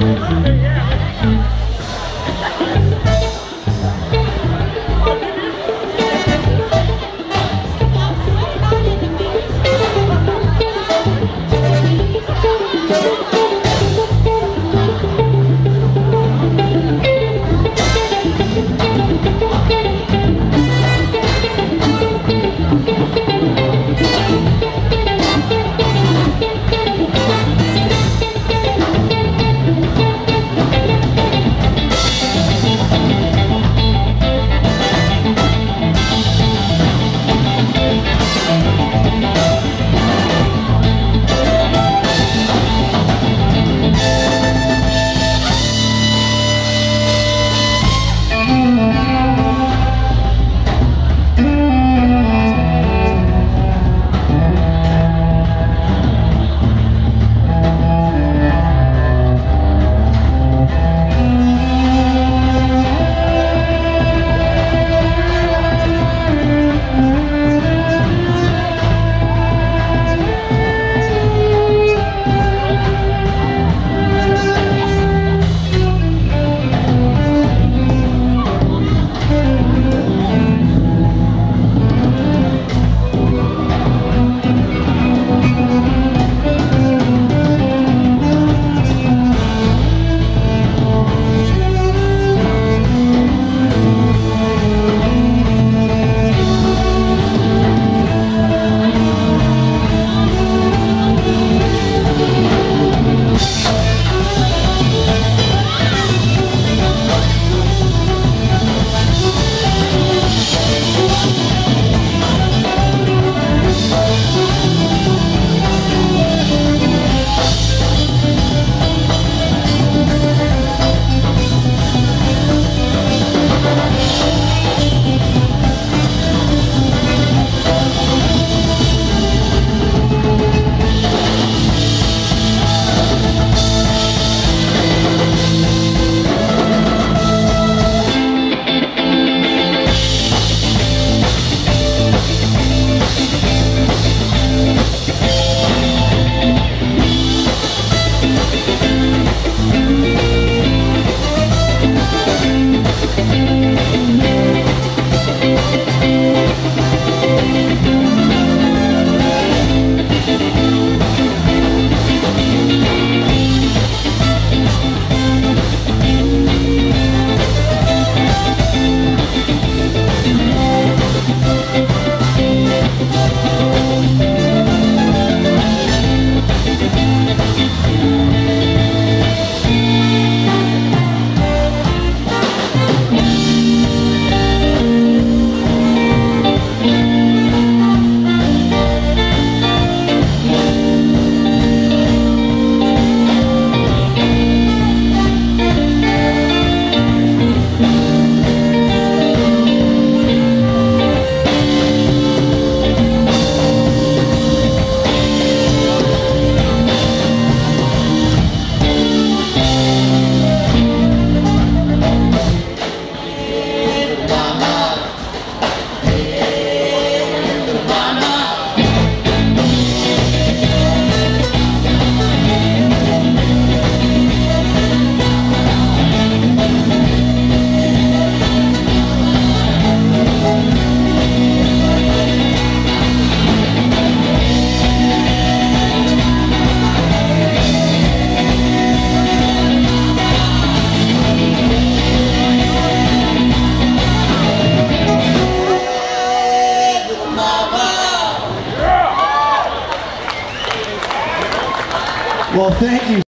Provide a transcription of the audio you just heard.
Yeah. Well, thank you.